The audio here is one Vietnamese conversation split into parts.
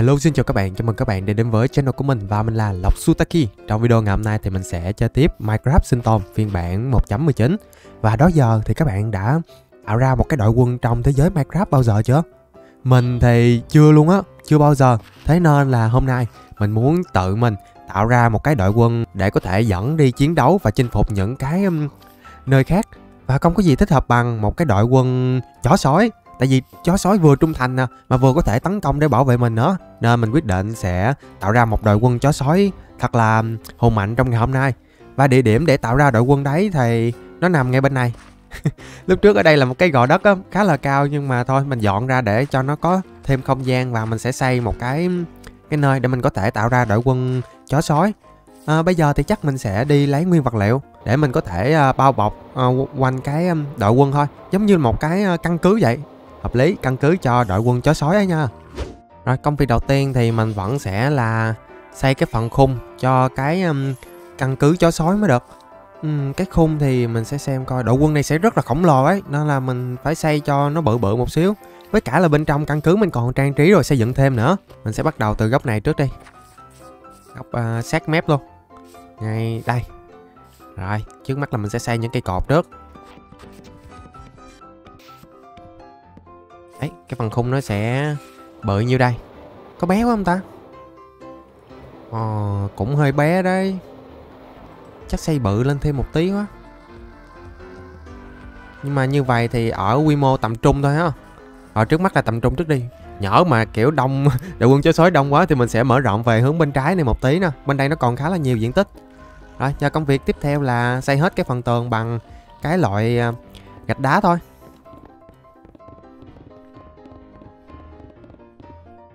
Hello xin chào các bạn, chào mừng các bạn đã đến với channel của mình và mình là Lộc Sutaki. Trong video ngày hôm nay thì mình sẽ chơi tiếp Minecraft sinh tồn phiên bản 1.19 Và đó giờ thì các bạn đã tạo ra một cái đội quân trong thế giới Minecraft bao giờ chưa? Mình thì chưa luôn á, chưa bao giờ. Thế nên là hôm nay mình muốn tự mình tạo ra một cái đội quân để có thể dẫn đi chiến đấu và chinh phục những cái nơi khác. Và không có gì thích hợp bằng một cái đội quân chó sói tại vì chó sói vừa trung thành nè mà vừa có thể tấn công để bảo vệ mình nữa. Nên mình quyết định sẽ tạo ra một đội quân chó sói thật là hùng mạnh trong ngày hôm nay. Và địa điểm để tạo ra đội quân đấy thì nó nằm ngay bên này. Lúc trước ở đây là một cái gò đất á, khá là cao nhưng mà thôi mình dọn ra để cho nó có thêm không gian và mình sẽ xây một cái cái nơi để mình có thể tạo ra đội quân chó sói. À, bây giờ thì chắc mình sẽ đi lấy nguyên vật liệu để mình có thể uh, bao bọc uh, quanh cái um, đội quân thôi. Giống như một cái uh, căn cứ vậy hợp lý căn cứ cho đội quân chó sói ấy nha. Rồi công việc đầu tiên thì mình vẫn sẽ là xây cái phần khung cho cái um, căn cứ chó sói mới được. Um, cái khung thì mình sẽ xem coi đội quân này sẽ rất là khổng lồ ấy nên là mình phải xây cho nó bự bự một xíu. Với cả là bên trong căn cứ mình còn trang trí rồi xây dựng thêm nữa. Mình sẽ bắt đầu từ góc này trước đi. Góc uh, sát mép luôn. Ngay đây. Rồi trước mắt là mình sẽ xây những cây cột trước. Ấy cái phần khung nó sẽ bự như đây? Có bé quá không ta? Ờ, cũng hơi bé đấy. Chắc xây bự lên thêm một tí quá. Nhưng mà như vậy thì ở quy mô tầm trung thôi ha. Ở trước mắt là tầm trung trước đi. Nhỡ mà kiểu đông đội quân chó sói đông quá Thì mình sẽ mở rộng về hướng bên trái này một tí nè. Bên đây nó còn khá là nhiều diện tích. Rồi giờ công việc tiếp theo là xây hết cái phần tường bằng cái loại à, gạch đá thôi.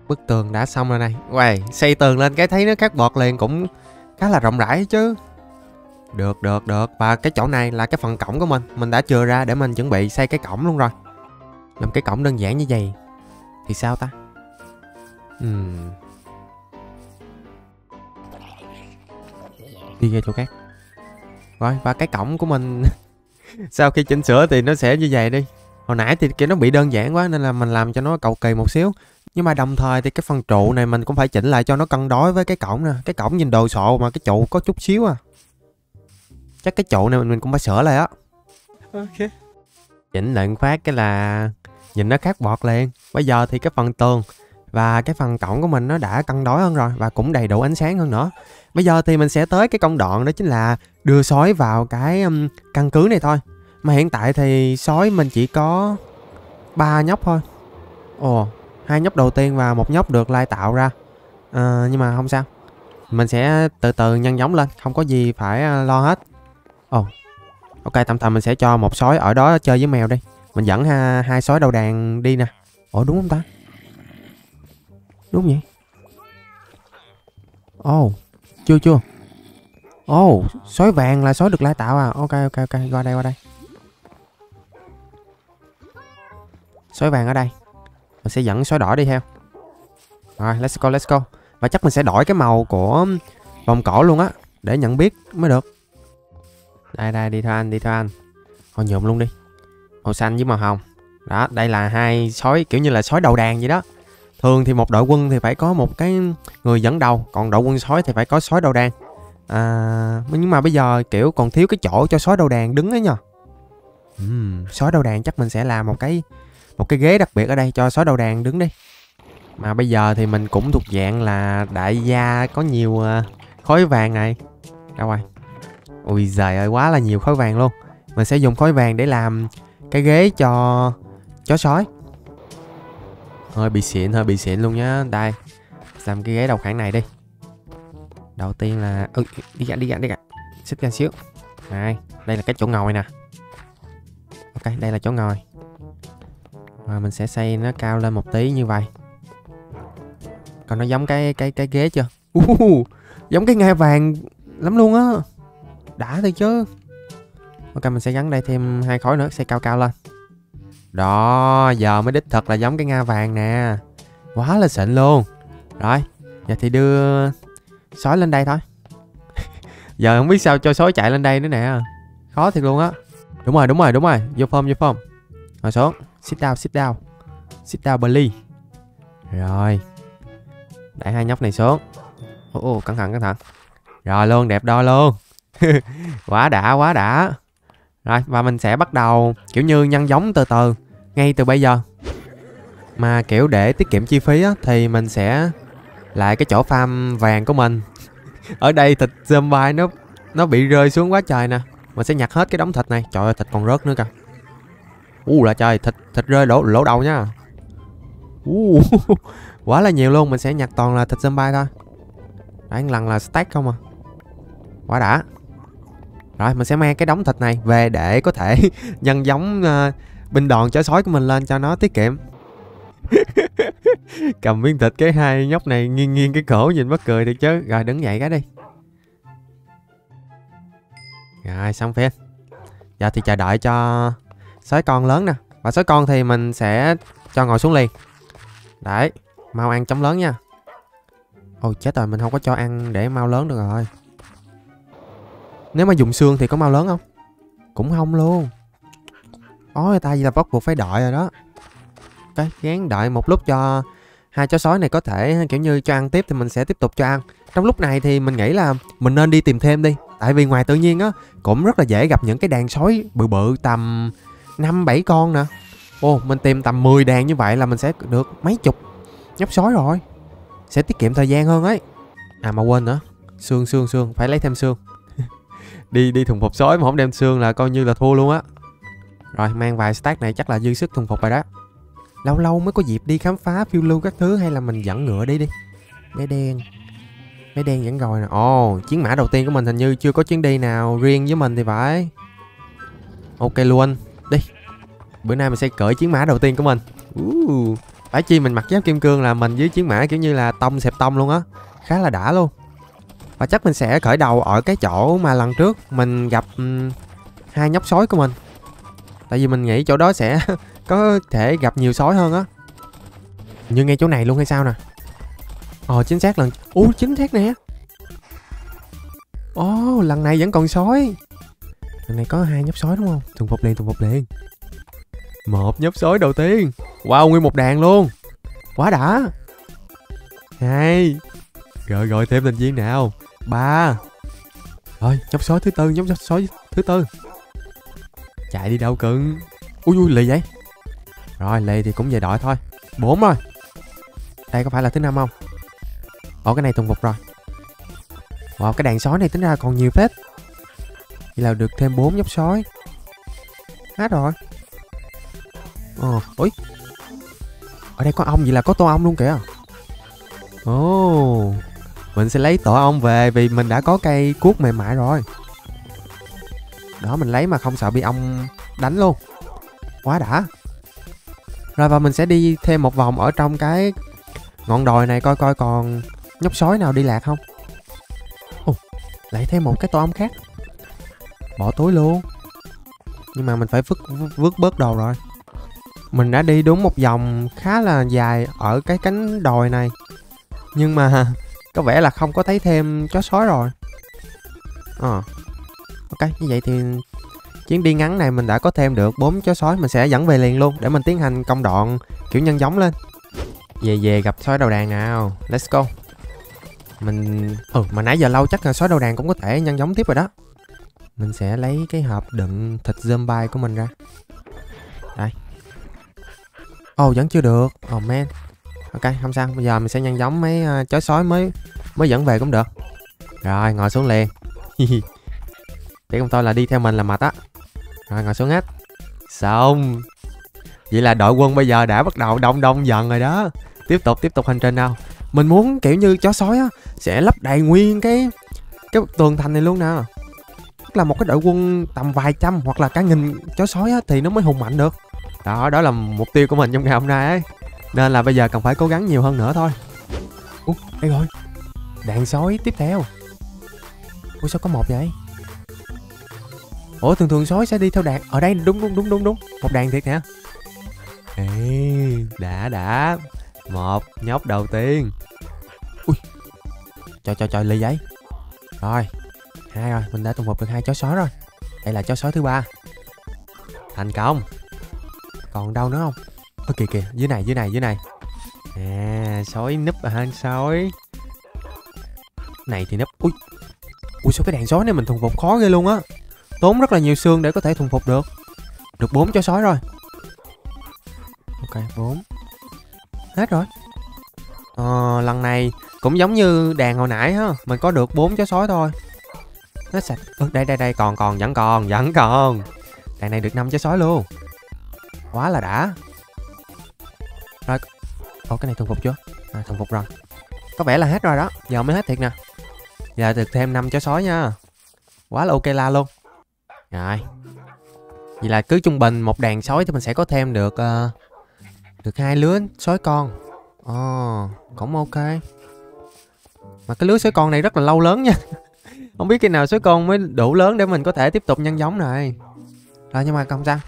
Bức tường đã xong rồi này. Uầy, xây tường lên cái thấy nó cắt bọt liền cũng khá là rộng rãi chứ. Được, được, được. Và cái chỗ này là cái phần cổng của mình. Mình đã chừa ra để mình chuẩn bị xây cái cổng luôn rồi. Làm cái cổng đơn giản như vậy Thì sao ta? Uhm. Đi ra chỗ khác. Rồi, và cái cổng của mình Sau khi chỉnh sửa thì nó sẽ như vậy đi. Hồi nãy thì cái nó bị đơn giản quá Nên là mình làm cho nó cầu kỳ một xíu nhưng mà đồng thời thì cái phần trụ này mình cũng phải chỉnh lại cho nó cân đối với cái cổng nè. Cái cổng nhìn đồ sộ mà cái trụ có chút xíu à. Chắc cái trụ này mình, cũng phải sửa lại á. Ok. Chỉnh lại phát cái là nhìn nó khác bọt liền. Bây giờ thì cái phần tường và cái phần cổng của mình nó đã cân đối hơn rồi và cũng đầy đủ ánh sáng hơn nữa. Bây giờ thì mình sẽ tới cái công đoạn đó chính là đưa sói vào cái um, căn cứ này thôi. Mà hiện tại thì sói mình chỉ có ba nhóc thôi. Ồ hai nhóc đầu tiên và một nhóc được lai tạo ra. À, nhưng mà không sao. Mình sẽ từ từ nhân giống lên không có gì phải ờ, lo hết. Ồ oh. ok tạm thời mình sẽ cho một sói ở đó chơi với mèo đi. Mình dẫn ha, hai sói đầu đàn đi nè. Ủa đúng không ta? Đúng vậy. Ồ oh, chưa chưa. Ồ oh, sói vàng là sói được lai tạo à? Ok ok ok qua đây qua đây. Sói vàng ở đây mình sẽ dẫn sói đỏ đi theo. Rồi let's go let's go. Và chắc mình sẽ đổi cái màu của um, vòng cổ luôn á để nhận biết mới được. Đây đây đi theo anh đi theo anh. Thôi nhuộm luôn đi. Màu xanh với màu hồng. Đó đây là hai sói kiểu như là sói đầu đàn vậy đó. Thường thì một đội quân thì phải có một cái người dẫn đầu còn đội quân sói thì phải có sói đầu đàn. À, nhưng mà bây giờ kiểu còn thiếu cái chỗ cho sói đầu đàn đứng ấy nhờ. Uhm, sói đầu đàn chắc mình sẽ làm một cái một cái ghế đặc biệt ở đây cho sói đầu đàn đứng đi. Mà bây giờ thì mình cũng thuộc dạng là đại gia có nhiều ờ, khối vàng này. Đâu rồi ui giời ơi quá là nhiều khối vàng luôn. Mình sẽ dùng khối vàng để làm cái ghế cho chó sói. Hơi bị xịn hơi bị xịn luôn nhá. Đây làm cái ghế đầu khoảng này đi. Đầu tiên là ừ, đi ra đi ra đi ra xích ra xíu. Này đây là cái chỗ ngồi nè. Ok đây là chỗ ngồi và mình sẽ xây nó cao lên một tí như vậy. Còn nó giống cái cái cái ghế chưa? Uh, giống cái ngai vàng lắm luôn á. Đã thôi chứ. Ok mình sẽ gắn đây thêm hai khối nữa xây cao cao lên. Đó giờ mới đích thật là giống cái ngai vàng nè. Quá là xịn luôn. Rồi giờ thì đưa sói lên đây thôi. Giờ không biết sao cho sói chạy lên đây nữa nè. Khó thiệt luôn á. Đúng rồi đúng rồi đúng rồi. Vô form vô form. Rồi xuống sit down sit down. Sit down Billy rồi. Đẩy hai nhóc này xuống. Ô oh, oh, cẩn thận cẩn thận. Rồi luôn đẹp đôi luôn. Quá đã quá đã. Rồi và mình sẽ bắt đầu kiểu như nhân giống từ từ Ngay từ bây giờ. Mà kiểu để tiết kiệm chi phí á Thì mình sẽ lại cái chỗ farm vàng của mình. Ở đây thịt zombie nó nó bị rơi xuống quá trời nè. Mình sẽ nhặt hết cái đống thịt này. Trời ơi thịt còn rớt nữa kìa. U là trời thịt thịt rơi lỗ lỗ đầu nha. Uh, quá là nhiều luôn mình sẽ nhặt toàn là thịt zombie thôi. Đấy lần là stack không à. Quá đã. Rồi mình sẽ mang cái đống thịt này về để có thể nhân giống uh, binh đoàn chó sói của mình lên cho nó tiết kiệm. Cầm miếng thịt cái hai nhóc này nghiêng nghiêng cái cổ nhìn mắc cười được chứ. Rồi đứng dậy cái đi. Rồi xong phim. Giờ thì chờ đợi cho sói con lớn nè. Và sói con thì mình sẽ cho ngồi xuống liền. Đấy, mau ăn chấm lớn nha. Ôi, chết rồi, mình không có cho ăn để mau lớn được rồi. Nếu mà dùng xương thì có mau lớn không? Cũng không luôn. Ôi, tại gì là bắt buộc phải đợi rồi đó. Cái gán đợi một lúc cho hai chó sói này có thể, kiểu như, cho ăn tiếp thì mình sẽ tiếp tục cho ăn. Trong lúc này thì mình nghĩ là mình nên đi tìm thêm đi. Tại vì ngoài tự nhiên á, cũng rất là dễ gặp những cái đàn sói bự bự tầm năm bảy con nè. Ồ mình tìm tầm 10 đàn như vậy là mình sẽ được mấy chục. Nhóc sói rồi. Sẽ tiết kiệm thời gian hơn ấy. À mà quên nữa. Xương xương xương. Phải lấy thêm xương. Đi đi thùng phục sói mà không đem xương là coi như là thua luôn á. Rồi, mang vài stack này chắc là dư sức thùng phục rồi đó. Lâu lâu mới có dịp đi khám phá phiêu lưu các thứ hay là mình dẫn ngựa đi đi. Bé đen. Bé đen dẫn rồi nè. Ồ, chiến mã đầu tiên của mình hình như chưa có chuyến đi nào riêng với mình thì phải. Ok luôn. Đi. Bữa nay mình sẽ cởi chiến mã đầu tiên của mình. Uh, Phải chi mình mặc giáp kim cương là mình với chiến mã kiểu như là tông xẹp tông luôn á. Khá là đã luôn. Và chắc mình sẽ khởi đầu ở cái chỗ mà lần trước mình gặp um, hai nhóc sói của mình. Tại vì mình nghĩ chỗ đó sẽ có thể gặp nhiều sói hơn á. Như ngay chỗ này luôn hay sao nè? Ồ chính xác lần Ủa chính xác nè. Ồ lần này vẫn còn sói. Lần này có hai nhóc sói đúng không? Thùng phục liền thùng phục liền. Một nhóc sói đầu tiên. Wow nguyên một đàn luôn. Quá đã. Hai. Rồi rồi thêm thành viên nào? Ba. Rồi nhóc sói thứ tư Nhóc sói thứ tư. Chạy đi đâu cưng? Ui ui lì vậy? Rồi lì thì cũng về đội thôi. Bốn rồi. Đây có phải là thứ năm không? Ủa, cái này thùng phục rồi. Wow cái đàn sói này tính ra còn nhiều phết. Vậy là được thêm bốn nhóc sói. Hết rồi. Ờ, ôi. Ở đây có ong vậy là có tổ ong luôn kìa. Ồ. Oh, Mình sẽ lấy tổ ong về vì mình đã có cây cuốc mềm mại rồi. Đó mình lấy mà không sợ bị ong đánh luôn. Quá đã. Rồi và mình sẽ đi thêm một vòng ở trong cái ngọn đồi này coi coi còn nhóc sói nào đi lạc không? Ồ, oh, lại thêm một cái tổ ong khác. Bỏ túi luôn. Nhưng mà mình phải vứt, vứt bớt đồ rồi. Mình đã đi đúng một vòng khá là dài ở cái cánh đồi này. Nhưng mà có vẻ là không có thấy thêm chó sói rồi. Ờ. À. ok như vậy thì chuyến đi ngắn này mình đã có thêm được bốn chó sói mình sẽ dẫn về liền luôn để mình tiến hành công đoạn kiểu nhân giống lên. Về về gặp sói đầu đàn nào. Let's go. Mình ừ mà nãy giờ lâu chắc là sói đầu đàn cũng có thể nhân giống tiếp rồi đó mình sẽ lấy cái hộp đựng thịt zombie của mình ra. Đây. Ồ oh, vẫn chưa được. Oh man. Ok không sao. Bây giờ mình sẽ nhân giống mấy uh, chó sói mới mới dẫn về cũng được. Rồi ngồi xuống liền. Để công tôi là đi theo mình là mệt á. Rồi ngồi xuống hết. Xong. Vậy là đội quân bây giờ đã bắt đầu đông đông dần rồi đó. Tiếp tục tiếp tục hành trình nào. Mình muốn kiểu như chó sói á Sẽ lấp đầy nguyên cái Cái tường thành này luôn nè. Là một cái đội quân tầm vài trăm Hoặc là cả nghìn chó sói á Thì nó mới hùng mạnh được. Đó đó là mục tiêu của mình trong ngày hôm nay ấy. Nên là bây giờ cần phải cố gắng nhiều hơn nữa thôi. Ủa đây rồi. Đàn sói tiếp theo. Ủa sao có một vậy? Ủa thường thường sói sẽ đi theo đàn ở đây đúng đúng đúng đúng đúng. Một đàn thiệt nè. Ê đã đã. Một nhóc đầu tiên. Ui. Trời trời trời ly vậy. Rồi hai rồi mình đã tung phục được hai chó sói rồi đây là chó sói thứ ba thành công còn đâu nữa không ơ kìa kìa dưới này dưới này dưới này À, sói núp à hang sói. Này thì núp. Ui. Ui sao cái đàn sói này mình thuần phục khó ghê luôn á. Tốn rất là nhiều xương để có thể thuần phục được. Được bốn chó sói rồi. Ok, bốn. Hết rồi Ờ, lần này cũng giống như đàn hồi nãy ha Mình có được bốn chó sói thôi Hết sạch. Ừ, Đây đây đây còn còn vẫn còn vẫn còn. Đàn này được năm trái sói luôn. Quá là đã. Rồi. Ồ cái này thuần phục chưa? À thuần phục rồi. Có vẻ là hết rồi đó. Giờ mới hết thiệt nè. Giờ được thêm năm trái sói nha. Quá là ok la luôn. Rồi. Vậy là cứ trung bình một đàn sói thì mình sẽ có thêm được uh, được hai lứa sói con. Ồ, oh, cũng ok. Mà cái lứa sói con này rất là lâu lớn nha. Không biết khi nào sói con mới đủ lớn để mình có thể tiếp tục nhân giống này. Rồi nhưng mà không sao?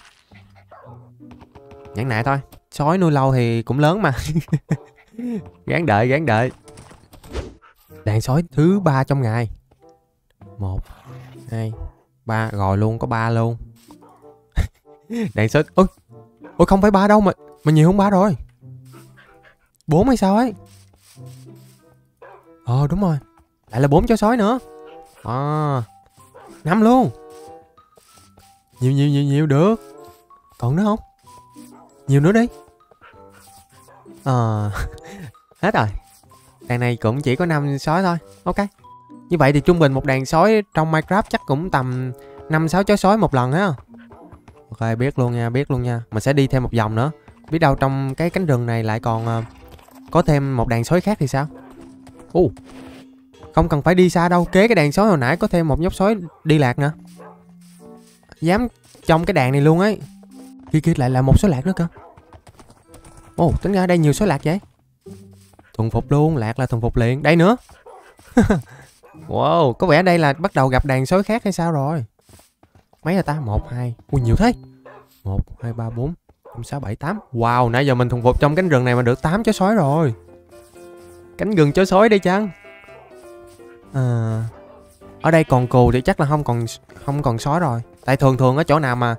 Nhẫn nại thôi. Sói nuôi lâu thì cũng lớn mà. Gán đợi, gán đợi. Đàn sói thứ ba trong ngày. Một hai ba. Rồi luôn, có ba luôn. Đàn sói Ôi, ôi không phải ba đâu mà mà nhiều hơn ba rồi. Bốn hay sao ấy? Ờ đúng rồi. Lại là bốn chó sói nữa. À. Năm luôn. Nhiều nhiều nhiều nhiều được. Còn nữa không? Nhiều nữa đi. Ờ Hết rồi. Đàn này cũng chỉ có 5 sói thôi. Ok. Như vậy thì trung bình một đàn sói trong Minecraft chắc cũng tầm 5-6 chó sói một lần ha Ok biết luôn nha biết luôn nha. Mình sẽ đi thêm một vòng nữa. Biết đâu trong cái cánh rừng này lại còn uh, có thêm một đàn sói khác thì sao? Uh, không cần phải đi xa đâu. Kế cái đàn sói hồi nãy có thêm một nhóc sói đi lạc nữa. Dám trong cái đàn này luôn ấy. Kia kia lại là một số lạc nữa cơ. Ồ, tính ra đây nhiều số lạc vậy. Thuần phục luôn, lạc là thuần phục liền. Đây nữa. wow, có vẻ đây là bắt đầu gặp đàn sói khác hay sao rồi? Mấy là ta? Một, hai. Ui, nhiều thế. Một, hai, ba, bốn. 5, 6, 7, 8 Wow nãy giờ mình thuần phục trong cánh rừng này mà được 8 chó sói rồi Cánh rừng chó sói đây chăng à, Ở đây còn cù thì chắc là không còn không còn sói rồi. Tại thường thường ở chỗ nào mà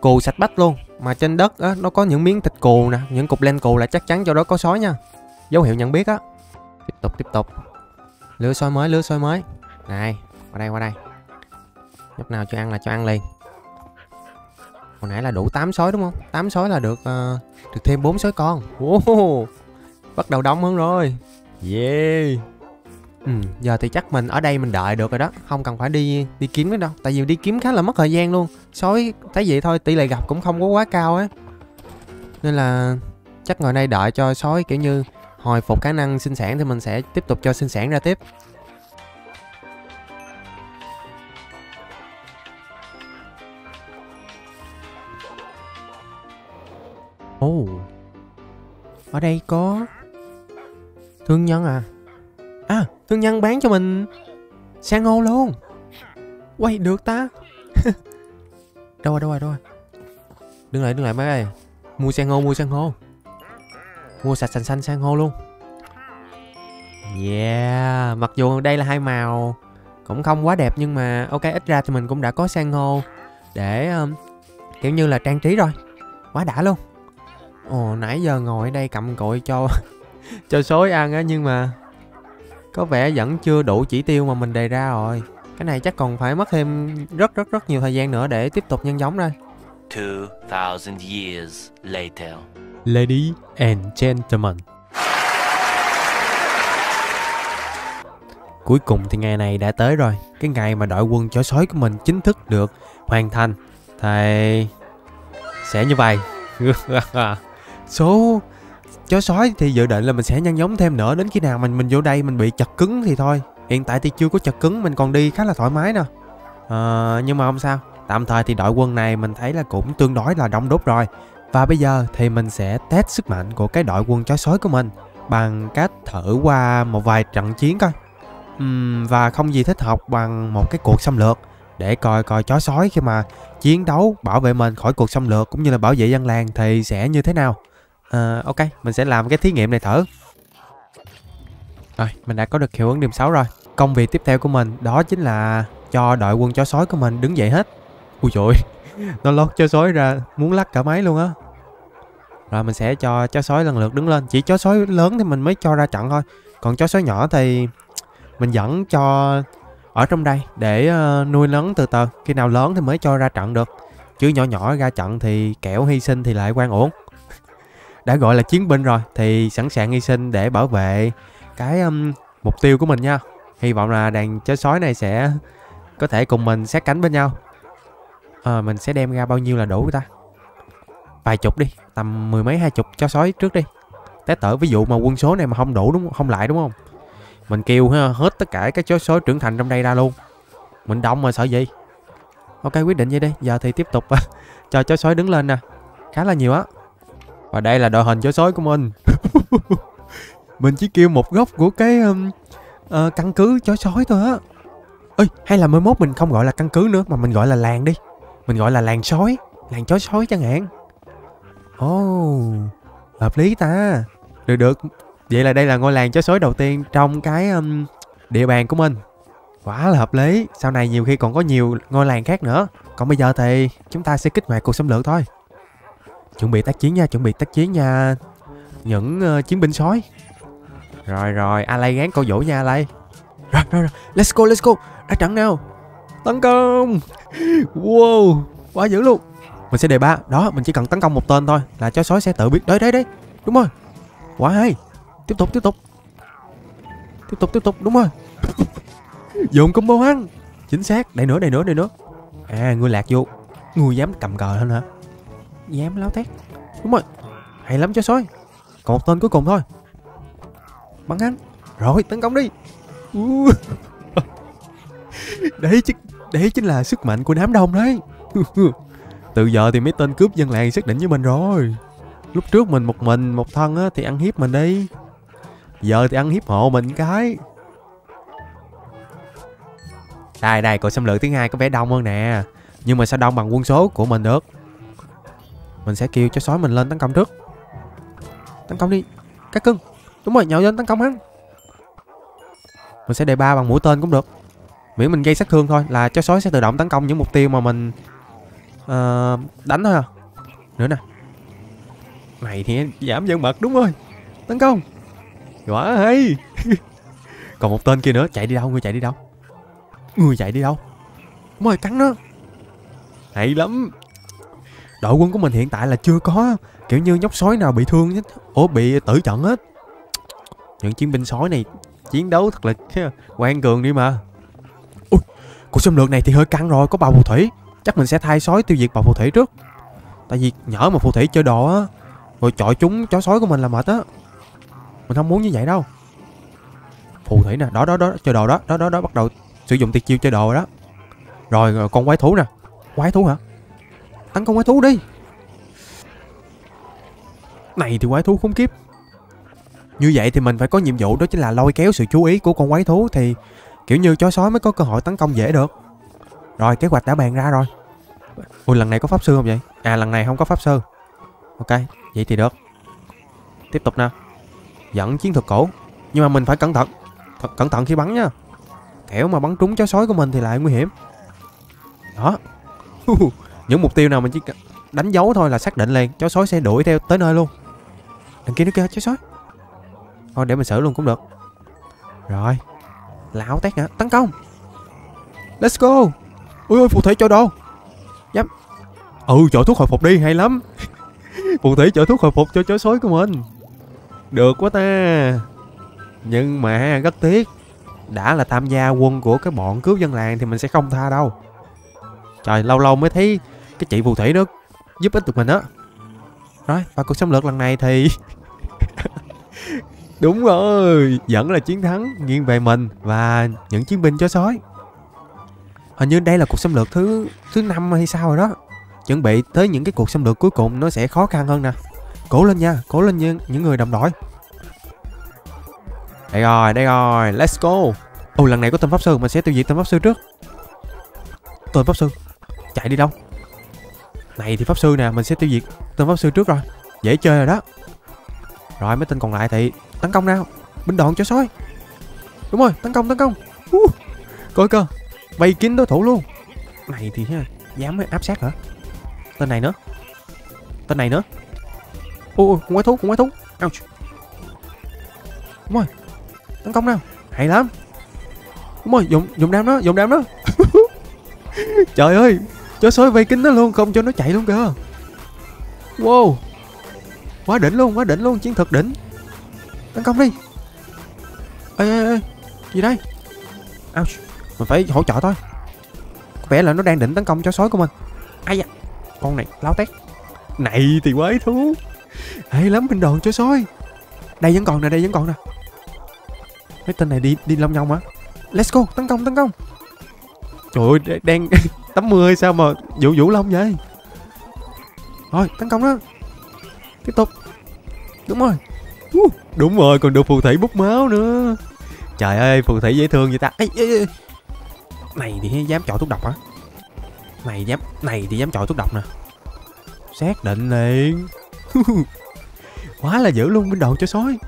cù sạch bách luôn Mà trên đất á, nó có những miếng thịt cù nè Những cục len cù là chắc chắn chỗ đó có sói nha. Dấu hiệu nhận biết á. Tiếp tục tiếp tục. Lứa sói mới lứa sói mới. Này qua đây qua đây. Lúc nào cho ăn là cho ăn liền. Hồi nãy là đủ 8 sói đúng không? 8 sói là được uh, được thêm 4 sói con. wow bắt đầu đông hơn rồi. Yeah. Ừ, giờ thì chắc mình ở đây mình đợi được rồi đó, không cần phải đi đi kiếm nữa đâu. Tại vì đi kiếm khá là mất thời gian luôn. Sói thấy vậy thôi, tỷ lệ gặp cũng không có quá cao ấy. Nên là chắc ngồi đây đợi cho sói kiểu như hồi phục khả năng sinh sản thì mình sẽ tiếp tục cho sinh sản ra tiếp. Ồ oh. Ở đây có Thương nhân à À thương nhân bán cho mình. Sang ngô luôn. Quay được ta. Đâu rồi đâu rồi đâu rồi? Đứng lại đứng lại mấy ơi. Mua sang ngô mua sang ngô. Mua sạch xanh xanh sang ngô luôn. Yeah Mặc dù đây là hai màu Cũng không quá đẹp nhưng mà Ok ít ra thì mình cũng đã có sang ngô Để um, Kiểu như là trang trí rồi. Quá đã luôn. Ồ nãy giờ ngồi ở đây cầm cội cho cho sói ăn á nhưng mà có vẻ vẫn chưa đủ chỉ tiêu mà mình đề ra rồi. Cái này chắc còn phải mất thêm rất rất rất nhiều thời gian nữa để tiếp tục nhân giống đây. 2000 years later. Lady and gentlemen. Cuối cùng thì ngày này đã tới rồi Cái ngày mà đội quân chó sói của mình chính thức được hoàn thành Thì sẽ như vậy số chó sói thì dự định là mình sẽ nhân giống thêm nữa. Đến khi nào mình mình vô đây mình bị chật cứng thì thôi. Hiện tại thì chưa có chật cứng mình còn đi khá là thoải mái nè. À, nhưng mà không sao. Tạm thời thì đội quân này mình thấy là cũng tương đối là đông đúc rồi. Và bây giờ thì mình sẽ test sức mạnh của cái đội quân chó sói của mình bằng cách thử qua một vài trận chiến coi. Uhm, và không gì thích hợp bằng một cái cuộc xâm lược để coi coi chó sói khi mà chiến đấu bảo vệ mình khỏi cuộc xâm lược cũng như là bảo vệ dân làng thì sẽ như thế nào à, ok mình sẽ làm cái thí nghiệm này thử. Rồi mình đã có được hiệu ứng điểm 6 rồi. Công việc tiếp theo của mình đó chính là cho đội quân chó sói của mình đứng dậy hết. Ui dội nó lót chó sói ra muốn lắc cả máy luôn á. Rồi mình sẽ cho chó sói lần lượt đứng lên. Chỉ chó sói lớn thì mình mới cho ra trận thôi. Còn chó sói nhỏ thì mình dẫn cho ở trong đây để ờ, nuôi lớn từ từ. Khi nào lớn thì mới cho ra trận được. Chứ nhỏ nhỏ ra trận thì kẻo hy sinh thì lại quan uổng đã gọi là chiến binh rồi thì sẵn sàng hy sinh để bảo vệ cái um, mục tiêu của mình nha. Hy vọng là đàn chó sói này sẽ có thể cùng mình sát cánh bên nhau. À, mình sẽ đem ra bao nhiêu là đủ ta? Vài chục đi tầm mười mấy hai chục chó sói trước đi. Té tở ví dụ mà quân số này mà không đủ đúng không lại đúng không? Mình kêu hết tất cả các chó sói trưởng thành trong đây ra luôn. Mình đông mà sợ gì? Ok quyết định vậy đi giờ thì tiếp tục cho chó sói đứng lên nè. Khá là nhiều á và đây là đội hình chó sói của mình. Mình chỉ kêu một góc của cái um, uh, căn cứ chó sói thôi á. Ơi hay là mới mốt mình không gọi là căn cứ nữa mà mình gọi là làng đi. Mình gọi là làng sói làng chó sói chẳng hạn. Ồ oh, hợp lý ta. Được được. Vậy là đây là ngôi làng chó sói đầu tiên trong cái um, địa bàn của mình. Quá là hợp lý. Sau này nhiều khi còn có nhiều ngôi làng khác nữa. Còn bây giờ thì chúng ta sẽ kích hoạt cuộc xâm lược thôi chuẩn bị tác chiến nha chuẩn bị tác chiến nha. Những uh, chiến binh sói. Rồi rồi alay gán câu dỗ nha alay rồi rồi rồi let's go let's go. Ra trận nào? Tấn công. Wow quá dữ luôn. Mình sẽ đề ba. Đó mình chỉ cần tấn công một tên thôi là chó sói sẽ tự biết. Đấy đấy đấy. Đúng rồi. Quá hay. Tiếp tục tiếp tục. Tiếp tục tiếp tục. Đúng rồi. Dùng combo ăn chính xác. Đây nữa đây nữa đây nữa. À ngươi lạc vô. Ngươi dám cầm cờ hơn hả? Dám láo thét đúng rồi, hay lắm chó sói. Còn một tên cuối cùng thôi. Bắn hắn. Rồi, tấn công đi. Đấy chứ đấy chính là sức mạnh của đám đông đấy. Từ giờ thì mấy tên cướp dân làng xác định với mình rồi. Lúc trước mình một mình, một thân á, thì ăn hiếp mình đi. Giờ thì ăn hiếp hộ mình cái. Đây đây cậu xâm lược thứ hai có vẻ đông hơn nè. Nhưng mà sao đông bằng quân số của mình được? Mình sẽ kêu cho sói mình lên tấn công trước. Tấn công đi. Cá cưng. Đúng rồi nhậu lên tấn công hắn. Mình sẽ đề ba bằng mũi tên cũng được. Miễn mình gây sát thương thôi là chó sói sẽ tự động tấn công những mục tiêu mà mình uh, đánh thôi à. Nữa nè. Này thì giảm dân mật đúng rồi. Tấn công. Quá hay. Còn một tên kia nữa chạy đi đâu người chạy đi đâu? Người chạy đi đâu? Đúng rồi cắn nó. Hay lắm đội quân của mình hiện tại là chưa có kiểu như nhóc sói nào bị thương hết. Ủa bị tử trận hết. Những chiến binh sói này chiến đấu thật là quan cường đi mà. Ui cuộc xâm lược này thì hơi căng rồi có bào phù thủy. Chắc mình sẽ thay sói tiêu diệt bào phù thủy trước. Tại vì nhỡ mà phù thủy chơi đồ á rồi chọi chúng chó sói của mình là mệt á. Mình không muốn như vậy đâu. Phù thủy nè đó đó đó chơi đồ đó đó đó đó bắt đầu sử dụng tiệt chiêu chơi đồ rồi đó. Rồi, rồi con quái thú nè. Quái thú hả? Tấn công quái thú đi. Này thì quái thú khốn kiếp. Như vậy thì mình phải có nhiệm vụ đó chính là lôi kéo sự chú ý của con quái thú thì kiểu như chó sói mới có cơ hội tấn công dễ được. Rồi, kế hoạch đã bàn ra rồi. Ui, lần này có pháp sư không vậy? À lần này không có pháp sư. Ok, vậy thì được. Tiếp tục nè. Dẫn chiến thuật cổ. Nhưng mà mình phải cẩn thận. Thật cẩn thận khi bắn nha. Kẻo mà bắn trúng chó sói của mình thì lại nguy hiểm. Đó những mục tiêu nào mình chỉ đánh dấu thôi là xác định liền. Chó sói sẽ đuổi theo tới nơi luôn. Đằng kia nữa kia chó sói? Thôi để mình xử luôn cũng được. Rồi. Lão tét hả? Tấn công. Let's go. Ui ôi phù thủy cho đồ. Dám ừ chỗ thuốc hồi phục đi, hay lắm. Phù thủy chở thuốc hồi phục cho chó sói của mình. Được quá ta. Nhưng mà rất tiếc. Đã là tham gia quân của cái bọn cướp dân làng thì mình sẽ không tha đâu. Trời, lâu lâu mới thấy cái chị phù thủy đó, giúp ích được mình á. Rồi, và cuộc xâm lược lần này thì đúng rồi, vẫn là chiến thắng nghiêng về mình và những chiến binh chó sói. Hình như đây là cuộc xâm lược thứ thứ năm hay sao rồi đó. Chuẩn bị tới những cái cuộc xâm lược cuối cùng nó sẽ khó khăn hơn nè. Cố lên nha, cố lên nha những người đồng đội. Đây rồi đây rồi, let's go. Ồ, lần này có tên pháp sư, mình sẽ tiêu diệt tên pháp sư trước. Tên pháp sư, chạy đi đâu? Này thì pháp sư nè mình sẽ tiêu diệt tên pháp sư trước rồi. Dễ chơi rồi đó. Rồi mấy tên còn lại thì tấn công nào? Binh đoàn cho sói đúng rồi tấn công tấn công. Uh, coi cơ vây kín đối thủ luôn. Này thì ha dám áp sát hả? Tên này nữa. Tên này nữa. Ô uh, cũng quái thú cũng quái thú. Ouch. đúng rồi. Tấn công nào? Hay lắm. Đúng rồi dùng dùng đam đó dùng đam đó. Trời ơi cho sói vây kính nó luôn, không cho nó chạy luôn kìa. Wow. Quá đỉnh luôn, quá đỉnh luôn, chiến thuật đỉnh. Tấn công đi. Ê ê ê, gì đây? Ouch. mình phải hỗ trợ thôi. Có vẻ là nó đang định tấn công chó sói của mình. Ai da. Con này, lao tét. Này thì quái thú. Hay lắm binh đoàn chó sói. Đây vẫn còn nè, đây vẫn còn nè. Mấy tên này đi đi long nhông á let's go, tấn công tấn công. Trời ơi đang tắm mưa hay sao mà vũ vũ long vậy? Thôi tấn công đó. Tiếp tục. Đúng rồi. Uh, đúng rồi còn được phù thủy bút máu nữa. Trời ơi phù thủy dễ thương vậy ta. Ê, ê, ê. này thì dám chọi thuốc độc hả? Này dám này thì dám chọi thuốc độc nè. Xác định liền. Quá là dữ luôn binh đoàn chó sói.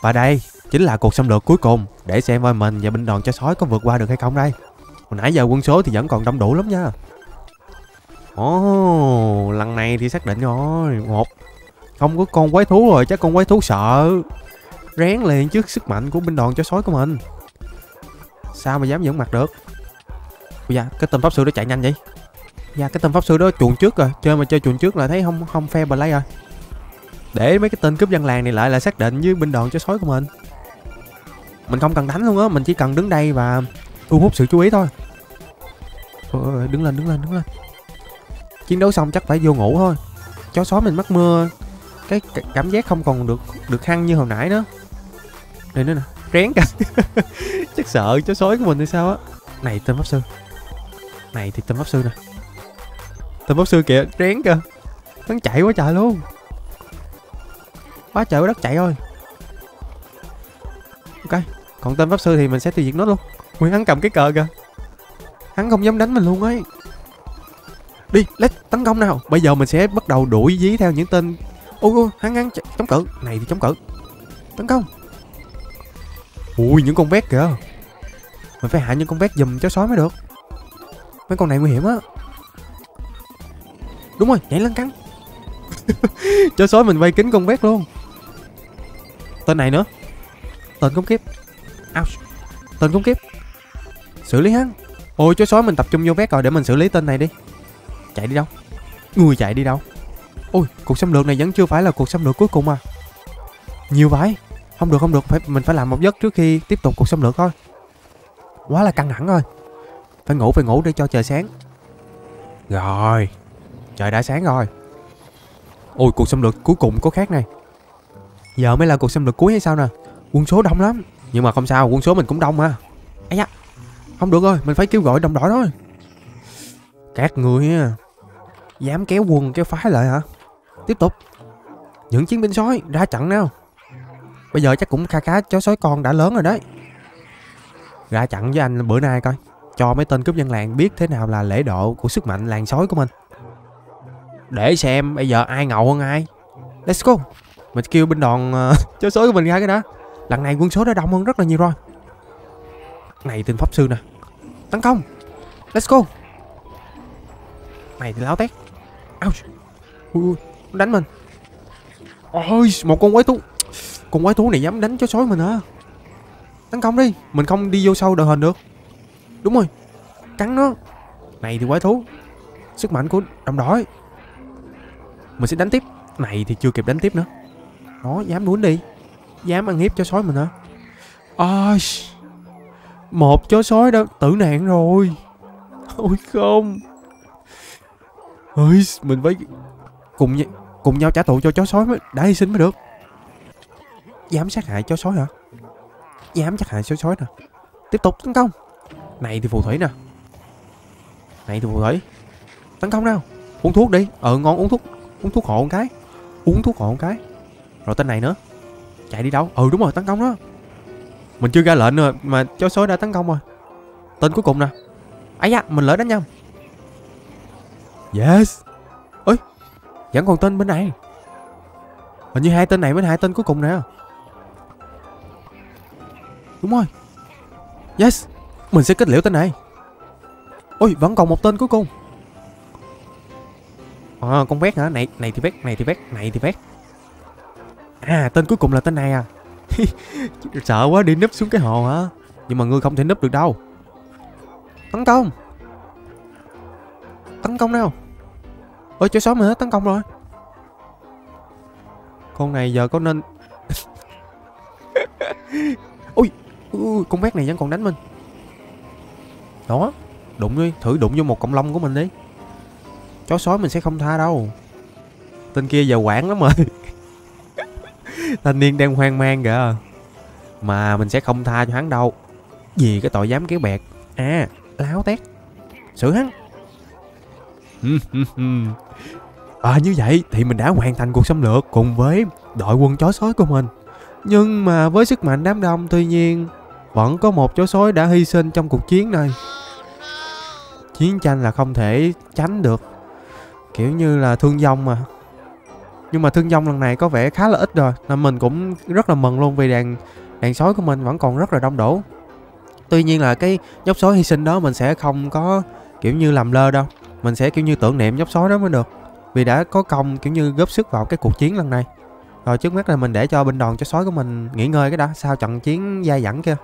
Và đây chính là cuộc xâm lược cuối cùng để xem coi mình và binh đoàn chó sói có vượt qua được hay không đây hồi nãy giờ quân số thì vẫn còn đông đủ lắm nha. Ồ, lần này thì xác định rồi. Một, không có con quái thú rồi, chắc con quái thú sợ. Rén liền trước sức mạnh của binh đoàn chó sói của mình. Sao mà dám dẫn mặt được? Ôi da, cái tên pháp sư đó chạy nhanh vậy? Dạ cái tên pháp sư đó chuồn trước rồi. Chơi mà chơi chuồn trước là thấy không không fair play rồi. Để mấy cái tên cướp dân làng này lại là xác định với binh đoàn chó sói của mình. Mình không cần đánh luôn á, mình chỉ cần đứng đây và thu hút sự chú ý thôi. Ôi, ôi, ôi, đứng lên đứng lên đứng lên. Chiến đấu xong chắc phải vô ngủ thôi. Chó sói mình mắc mưa cái cảm giác không còn được được hăng như hồi nãy nữa. Đây nữa nè rén cả. Chắc sợ chó sói của mình hay sao á. Này tên pháp sư. Này thì tên pháp sư nè. Tên pháp sư kìa rén kìa hắn chạy quá trời luôn. Quá trời quá đất chạy thôi. Ok còn tên pháp sư thì mình sẽ tiêu diệt nó luôn nguyễn hắn cầm cái cờ kìa. Hắn không dám đánh mình luôn ấy. Đi, let's tấn công nào. Bây giờ mình sẽ bắt đầu đuổi dí theo những tên. Ôi ôi hắn hắn ch- chống cự. Này thì chống cự. Tấn công. Ui, những con vét kìa. Mình phải hạ những con vét giùm chó sói mới được. Mấy con này nguy hiểm á. Đúng rồi, nhảy lên cắn. Chó sói mình vây kính con vét luôn. Tên này nữa. Tên khốn kiếp. Ouch. tên khốn kiếp xử lý hắn. Ôi, chó sói mình tập trung vô vét rồi, để mình xử lý tên này đi. Chạy đi đâu? Người chạy đi đâu? Ôi, cuộc xâm lược này vẫn chưa phải là cuộc xâm lược cuối cùng à. Nhiều vậy? Không được không được, phải, mình phải làm một giấc trước khi tiếp tục cuộc xâm lược thôi. Quá là căng thẳng rồi. Phải ngủ phải ngủ để cho trời sáng. Rồi, trời đã sáng rồi. Ôi, cuộc xâm lược cuối cùng có khác này. Giờ mới là cuộc xâm lược cuối hay sao nè? Quân số đông lắm. Nhưng mà không sao, quân số mình cũng đông mà. Ấy da không được rồi mình phải kêu gọi đồng đội thôi. Các người dám kéo quần kéo phái lại hả? Tiếp tục. Những chiến binh sói ra trận nào. Bây giờ chắc cũng kha khá chó sói con đã lớn rồi đấy. Ra trận với anh bữa nay coi. Cho mấy tên cướp dân làng biết thế nào là lễ độ của sức mạnh làng sói của mình. Để xem bây giờ ai ngầu hơn ai. Let's go. Mình kêu binh đoàn uh, chó sói của mình ra cái đó lần này quân số đã đông hơn rất là nhiều rồi này tên pháp sư nè. Tấn công. Let's go. Này thì láo tét. Ouch. Ui, ui nó đánh mình. Ôi một con quái thú. Con quái thú này dám đánh chó sói mình hả? Tấn công đi. Mình không đi vô sâu đội hình được. Đúng rồi. Cắn nó. Này thì quái thú. Sức mạnh của đồng đội. Mình sẽ đánh tiếp. Này thì chưa kịp đánh tiếp nữa. Nó dám đuổi đi. Dám ăn hiếp chó sói mình hả? Ôi một chó sói đã tử nạn rồi. Ôi không. Ơi mình phải cùng nh- cùng nhau trả thù cho chó sói mới đã hy sinh mới được. Dám sát hại chó sói hả? Dám sát hại chó sói nè. Tiếp tục tấn công. Này thì phù thủy nè. Này thì phù thủy. Tấn công nào? Uống thuốc đi. Ờ ngon uống thuốc uống thuốc hộ một cái. Uống thuốc hộ một cái. Rồi tên này nữa. Chạy đi đâu? Ừ đúng rồi tấn công đó mình chưa ra lệnh nữa mà chó sói đã tấn công rồi. Tên cuối cùng nè. Ấy da mình lỡ đánh nhầm yes. Ơi vẫn còn tên bên này. Hình như hai tên này mới hai tên cuối cùng nè. Đúng rồi. Yes mình sẽ kết liễu tên này. Ôi vẫn còn một tên cuối cùng. À, con vét hả? Này này thì vét này thì vét này thì vét. À tên cuối cùng là tên này à? Sợ quá đi núp xuống cái hồ hả? Nhưng mà ngươi không thể núp được đâu. Tấn công. Tấn công nào? Ôi chó sói hả? Hết tấn công rồi. Con này giờ có nên Ui, ui Con vét này vẫn còn đánh mình. Đó Đụng đi Thử đụng vô một cộng lông của mình đi. Chó sói mình sẽ không tha đâu. Tên kia giờ quản lắm rồi. Thanh niên đang hoang mang kìa. Mà mình sẽ không tha cho hắn đâu. Vì cái tội dám kéo bẹt. À láo tét. Xử hắn. À như vậy thì mình đã hoàn thành cuộc xâm lược cùng với đội quân chó sói của mình. Nhưng mà với sức mạnh đám đông, tuy nhiên, Vẫn có một chó sói đã hy sinh trong cuộc chiến này. Chiến tranh là không thể tránh được. Kiểu như là thương vong mà. Nhưng mà thương vong lần này có vẻ khá là ít rồi Nên mình cũng rất là mừng luôn vì đàn đàn sói của mình vẫn còn rất là đông đủ Tuy nhiên là cái nhóc sói hy sinh đó mình sẽ không có kiểu như làm lơ đâu. Mình sẽ kiểu như tưởng niệm nhóc sói đó mới được Vì đã có công kiểu như góp sức vào cái cuộc chiến lần này. Rồi trước mắt là mình để cho binh đoàn cho sói của mình nghỉ ngơi cái đã Sau trận chiến dai dẳng kia.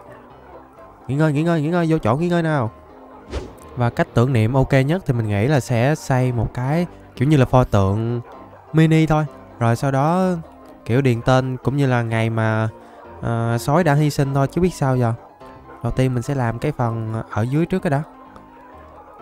Nghỉ ngơi, nghỉ ngơi, nghỉ ngơi, vô chỗ nghỉ ngơi nào. Và cách tưởng niệm ok nhất thì mình nghĩ là sẽ xây một cái kiểu như là pho tượng mini thôi. Rồi sau đó kiểu điền tên cũng như là ngày mà uh, sói đã hy sinh thôi chứ biết sao giờ. Đầu tiên mình sẽ làm cái phần ở dưới trước cái đó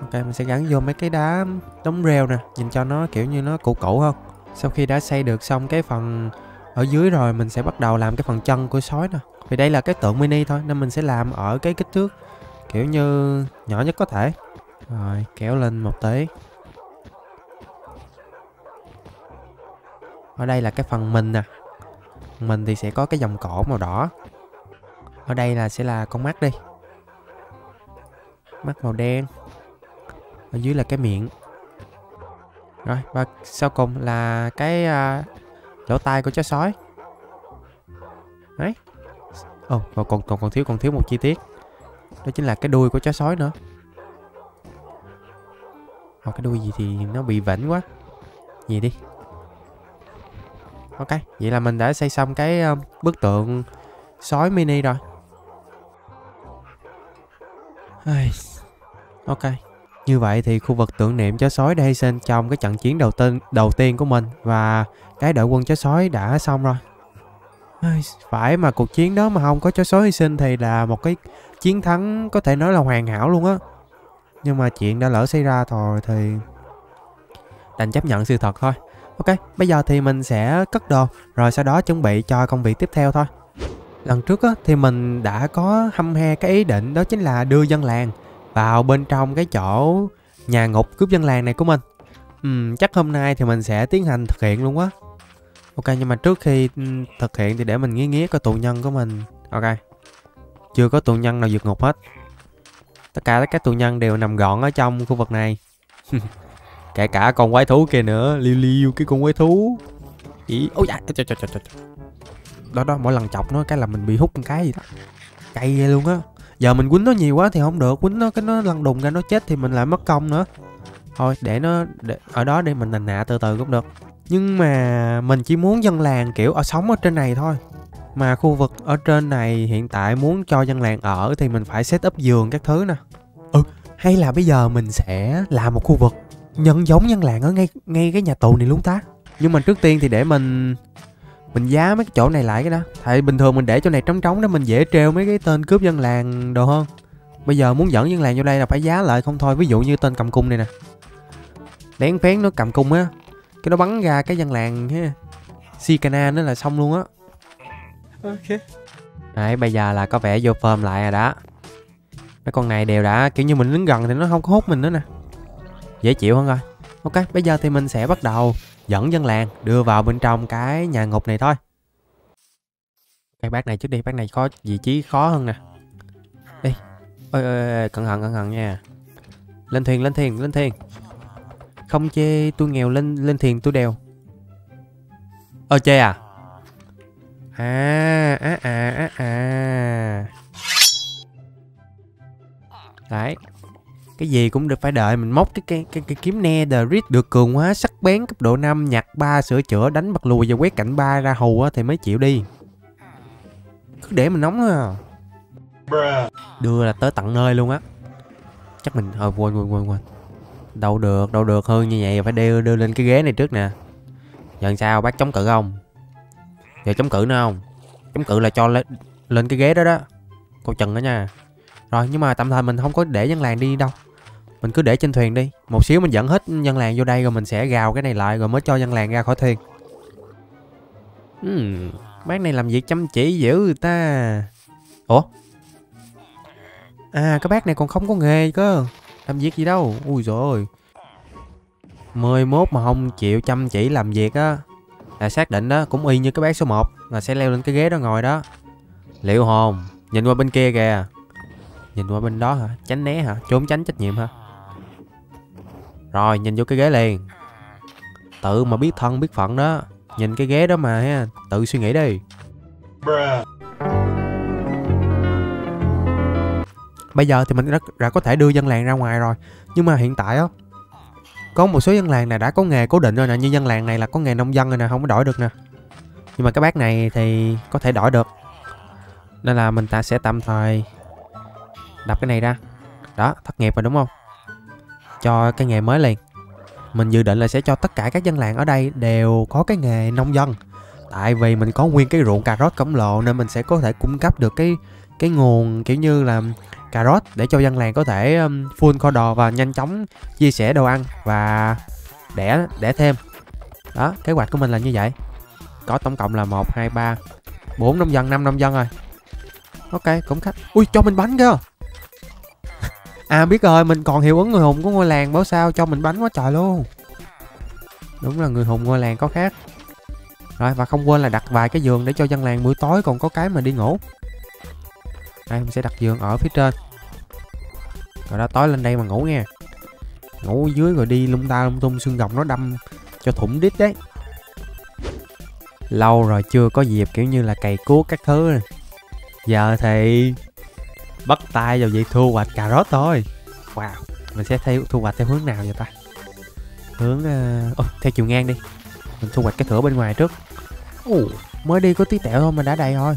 ok mình sẽ gắn vô mấy cái đá đống rêu nè nhìn cho nó kiểu như nó cũ cũ hơn. Sau khi đã xây được xong cái phần ở dưới rồi mình sẽ bắt đầu làm cái phần chân của sói nè. Vì đây là cái tượng mini thôi nên mình sẽ làm ở cái kích thước kiểu như nhỏ nhất có thể. Rồi kéo lên một tí. Ở đây là cái phần mình nè. Mình thì sẽ có cái dòng cổ màu đỏ. Ở đây là sẽ là con mắt đi. Mắt màu đen. Ở dưới là cái miệng. Rồi và sau cùng là cái uh, lỗ tai của chó sói. Đấy. Ồ oh, còn, còn còn thiếu còn thiếu một chi tiết. Đó chính là cái đuôi của chó sói nữa. Ồ, cái đuôi gì thì nó bị vĩnh quá. Gì đi ok vậy là mình đã xây xong cái uh, bức tượng sói mini rồi. Ok như vậy thì khu vực tưởng niệm chó sói đã hy sinh trong cái trận chiến đầu tiên đầu tiên của mình và cái đội quân chó sói đã xong rồi. Phải mà cuộc chiến đó mà không có chó sói hy sinh thì là một cái chiến thắng có thể nói là hoàn hảo luôn á. Nhưng mà chuyện đã lỡ xảy ra rồi thì đành chấp nhận sự thật thôi ok bây giờ thì mình sẽ cất đồ rồi sau đó chuẩn bị cho công việc tiếp theo thôi. Lần trước á, thì mình đã có hâm he cái ý định đó chính là đưa dân làng vào bên trong cái chỗ nhà ngục cướp dân làng này của mình. Uhm, chắc hôm nay thì mình sẽ tiến hành thực hiện luôn quá ok nhưng mà trước khi thực hiện thì để mình nghĩ nghĩ coi tù nhân của mình. Ok chưa có tù nhân nào vượt ngục hết. Tất cả các tù nhân đều nằm gọn ở trong khu vực này. kể cả con quái thú kia nữa. Liu liu cái con quái thú. Ý ôi dạ trời trời trời trời đó đó mỗi lần chọc nó cái là mình bị hút một cái gì đó. Cay ghê luôn á. Giờ mình quýnh nó nhiều quá thì không được. Quýnh nó cái nó lăn đùng ra nó chết thì mình lại mất công nữa. Thôi để nó để, ở đó để mình nành nạ từ từ cũng được. Nhưng mà mình chỉ muốn dân làng kiểu ở sống ở trên này thôi. Mà khu vực ở trên này hiện tại muốn cho dân làng ở thì mình phải set up giường các thứ nè. Ừ hay là bây giờ mình sẽ làm một khu vực nhân giống dân làng ở ngay ngay cái nhà tù này luôn ta. Nhưng mà trước tiên thì để mình mình giá mấy cái chỗ này lại cái đó. Tại bình thường mình để chỗ này trống trống đó mình dễ treo mấy cái tên cướp dân làng đồ hơn. Bây giờ muốn dẫn dân làng vô đây là phải giá lại không thôi. Ví dụ như tên cầm cung này nè. Lén phén nó cầm cung á. Cái nó bắn ra cái dân làng ha. Sikana nữa là xong luôn á. Ok. Đấy bây giờ là có vẻ vô phơm lại rồi đó. Mấy con này đều đã kiểu như mình đứng gần thì nó không có hút mình nữa nè dễ chịu hơn rồi. Ok bây giờ thì mình sẽ bắt đầu dẫn dân làng đưa vào bên trong cái nhà ngục này thôi. Cái bác này trước đi bác này có vị trí khó hơn nè. Đi ơi, ơi, cẩn thận cẩn thận nha. Lên thuyền lên thuyền lên thuyền. Không chê tôi nghèo lên lên thuyền tôi đều. ơ chê à? À à à à à. Đấy cái gì cũng được phải đợi mình móc cái cái cái, cái kiếm nê the rít được cường hóa sắc bén cấp độ 5 nhặt ba sửa chữa đánh bật lùi và quét cạnh ba ra hù á thì mới chịu đi. Cứ để mình nóng thôi à. Đưa là tới tận nơi luôn á. Chắc mình thôi quên quên quên quên. Đâu được đâu được hơn như vậy phải đưa đưa lên cái ghế này trước nè. Giờ sao bác chống cự không? Giờ chống cự nữa không? Chống cự là cho lên, lên cái ghế đó đó. Cô chừng đó nha. Rồi nhưng mà tạm thời mình không có để dân làng đi đâu mình cứ để trên thuyền đi. Một xíu mình dẫn hết dân làng vô đây rồi mình sẽ gào cái này lại rồi mới cho dân làng ra khỏi thuyền. Hmm, bác này làm việc chăm chỉ dữ ta. Ủa? À cái bác này còn không có nghề cơ. Làm việc gì đâu. Ui rồi 11 mà không chịu chăm chỉ làm việc á là xác định đó cũng y như cái bác số 1 là sẽ leo lên cái ghế đó ngồi đó. Liệu hồn nhìn qua bên kia kìa. Nhìn qua bên đó hả? Tránh né hả? Trốn tránh trách nhiệm hả rồi nhìn vô cái ghế liền. Tự mà biết thân biết phận đó. Nhìn cái ghế đó mà ha tự suy nghĩ đi. Bây giờ thì mình đã, đã có thể đưa dân làng ra ngoài rồi. Nhưng mà hiện tại á có một số dân làng này đã có nghề cố định rồi nè. Như dân làng này là có nghề nông dân rồi nè không có đổi được nè. Nhưng mà cái bác này thì có thể đổi được. Nên là mình ta sẽ tạm thời đập cái này ra. Đó thất nghiệp rồi đúng không? Cho cái nghề mới liền. Mình dự định là sẽ cho tất cả các dân làng ở đây đều có cái nghề nông dân. Tại vì mình có nguyên cái ruộng cà rốt cẩm lộ nên mình sẽ có thể cung cấp được cái cái nguồn kiểu như là cà rốt để cho dân làng có thể um, full kho đò và nhanh chóng chia sẻ đồ ăn và đẻ đẻ thêm. Đó kế hoạch của mình là như vậy. Có tổng cộng là một hai ba bốn nông dân năm nông dân rồi. Ok cũng khách. Ui cho mình bánh cơ à biết rồi, mình còn hiệu ứng người hùng của ngôi làng bảo sao cho mình bánh quá trời luôn. Đúng là người hùng ngôi làng có khác. Rồi, và không quên là đặt vài cái giường để cho dân làng buổi tối còn có cái mà đi ngủ. Đây, mình sẽ đặt giường ở phía trên. Rồi đó, tối lên đây mà ngủ nha. Ngủ dưới rồi đi lung ta lung tung, xương gồng nó đâm cho thủng đít đấy. Lâu rồi chưa có dịp kiểu như là cày cuốc các thứ. Giờ thì bắt tay vào việc thu hoạch cà rốt thôi. Wow mình sẽ theo thu hoạch theo hướng nào vậy ta? Hướng uh... oh, theo chiều ngang đi. Mình thu hoạch cái thửa bên ngoài trước. Ồ, mới đi có tí tẹo thôi mà đã đầy rồi.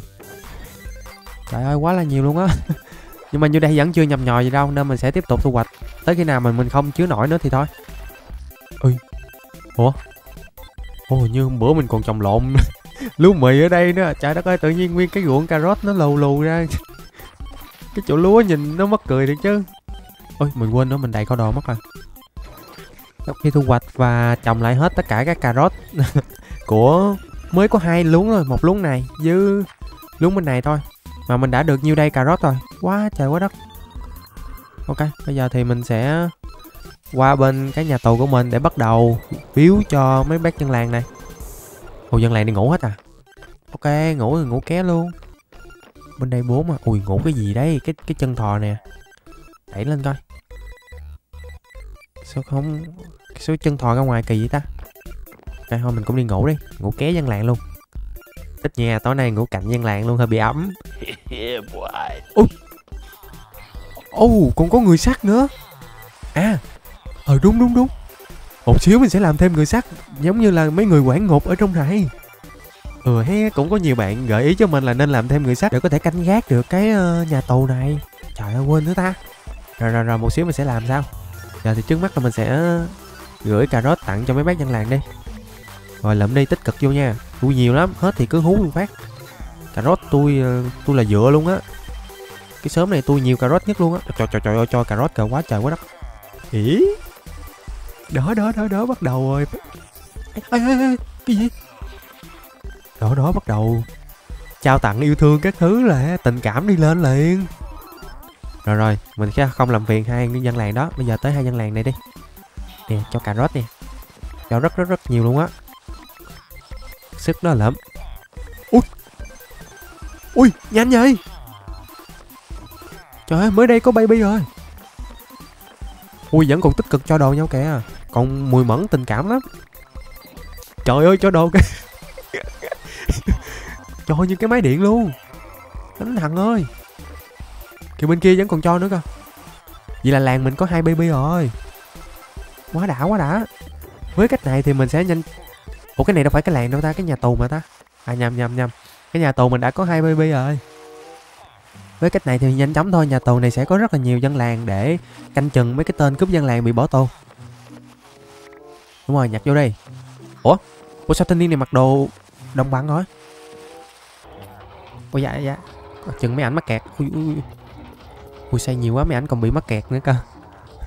Trời ơi quá là nhiều luôn á. Nhưng mà như đây vẫn chưa nhầm nhò gì đâu nên mình sẽ tiếp tục thu hoạch. Tới khi nào mình mình không chứa nổi nữa thì thôi. Ui ủa? Ồ như hôm bữa mình còn trồng lộn. Lúa mì ở đây nữa. Trời đất ơi tự nhiên nguyên cái ruộng cà rốt nó lù lù ra cái chỗ lúa nhìn nó mất cười được chứ. Ôi, mình quên nữa mình đầy kho đồ mất rồi. Sau khi thu hoạch và trồng lại hết tất cả các cà rốt của, mới có hai luống thôi, một luống này với luống bên này thôi. Mà mình đã được nhiêu đây cà rốt rồi? Quá trời quá đất. Ok, bây giờ thì mình sẽ qua bên cái nhà tù của mình để bắt đầu biếu cho mấy bác dân làng này. Ồ, dân làng đi ngủ hết à? Ok, ngủ thì ngủ ké luôn bên đây bốn mà. Ui ngủ cái gì đấy? Cái cái chân thò nè. Đẩy lên coi. Sao không số chân thò ra ngoài kỳ vậy ta? Ok thôi mình cũng đi ngủ đi. Ngủ ké dân làng luôn. Thích nha, tối nay ngủ cạnh dân làng luôn hơi bị ấm. Ôi. Oh, còn có người sắt nữa. À Ờ đúng đúng đúng. Một xíu mình sẽ làm thêm người sắt Giống như là mấy người quản ngục ở trong này Ừ he cũng có nhiều bạn gợi ý cho mình là nên làm thêm người sắt Để có thể canh gác được cái uh, nhà tù này. Trời ơi quên nữa ta. Rồi rồi rồi một xíu mình sẽ làm sao? Giờ thì trước mắt là mình sẽ gửi cà rốt tặng cho mấy bác dân làng đi. Rồi lượm đi tích cực vô nha. Tôi nhiều lắm hết thì cứ hú luôn phát. Cà rốt tôi ờ, tôi là dựa luôn á. Cái sớm này tôi nhiều cà rốt nhất luôn á. Trời trời trời ơi cho cà rốt cờ quá trời quá đất. Ỉ đó đó đó đó bắt đầu rồi. Ê, ê, ê, cái gì? Đó đó, bắt đầu. Trao tặng yêu thương các thứ là tình cảm đi lên liền. Rồi rồi, mình sẽ không làm phiền hai dân làng đó. Bây giờ tới hai dân làng này đi. Nè, cho cà rốt nè. Cho rất rất rất nhiều luôn á. Sức đó lắm ui! Ui, nhanh vậy? Trời ơi, mới đây có baby rồi. Ui, vẫn còn tích cực cho đồ nhau kìa. Còn mùi mẫn tình cảm lắm. Trời ơi, cho đồ cái cho như cái máy điện luôn. Đánh thằng ơi. Kiểu bên kia vẫn còn cho nữa cơ vậy là làng mình có hai baby rồi. Quá đã quá đã. Với cách này thì mình sẽ nhanh ủa, cái này đâu phải cái làng đâu ta, cái nhà tù mà ta. À nhầm nhầm nhầm. Cái nhà tù mình đã có hai baby rồi. Với cách này thì nhanh chóng thôi, nhà tù này sẽ có rất là nhiều dân làng để canh chừng mấy cái tên cướp dân làng bị bỏ tù. Đúng rồi, nhặt vô đây. Ủa? Ủa, sao thanh niên này mặc đồ đồng bằng rồi ôi dạ dạ, dạ. Ờ, chừng mấy ảnh mắc kẹt. Ui ui ui. Say nhiều quá, mấy ảnh còn bị mắc kẹt nữa cơ.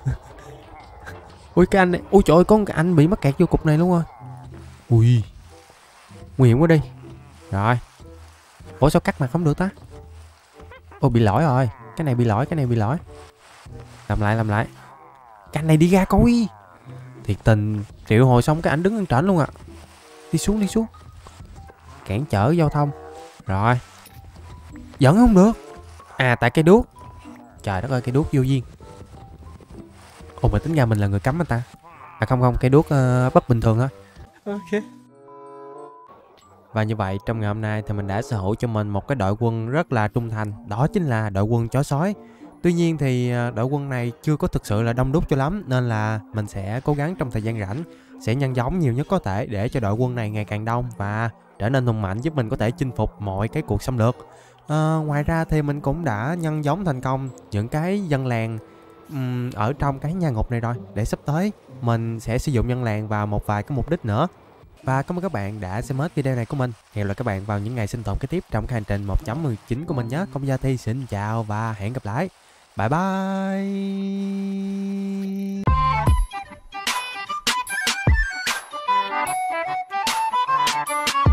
Ui, cái anh này, ui, trời ơi, có một cái anh bị mắc kẹt vô cục này luôn rồi. Ui, nguy hiểm quá đi. Rồi. Ủa, sao cắt mặt không được ta? Ôi, bị lỗi rồi. Cái này bị lỗi, cái này bị lỗi. Làm lại làm lại. Cái anh này đi ra coi. Thiệt tình, triệu hồi xong cái anh đứng ăn trển luôn à đi xuống đi xuống. Cản trở giao thông. Rồi vẫn không được. À tại cái đuốc. Trời đất ơi cây đuốc vô duyên. Ồ mà tính ra mình là người cấm anh ta. À không không cây đuốc uh, bất bình thường á ok. Và như vậy trong ngày hôm nay thì mình đã sở hữu cho mình một cái đội quân rất là trung thành. Đó chính là đội quân chó sói. Tuy nhiên thì ờ, đội quân này chưa có thực sự là đông đúc cho lắm nên là mình sẽ cố gắng trong thời gian rảnh sẽ nhân giống nhiều nhất có thể để cho đội quân này ngày càng đông và trở nên hùng mạnh giúp mình có thể chinh phục mọi cái cuộc xâm lược à, ngoài ra thì mình cũng đã nhân giống thành công những cái dân làng um, ở trong cái nhà ngục này rồi. Để sắp tới mình sẽ sử dụng dân làng vào một vài cái mục đích nữa. Và cảm ơn các bạn đã xem hết video này của mình. Hẹn gặp lại các bạn vào những ngày sinh tồn kế tiếp trong hành trình 1.19 của mình nhé. Công gia thi xin chào và hẹn gặp lại. Bye bye.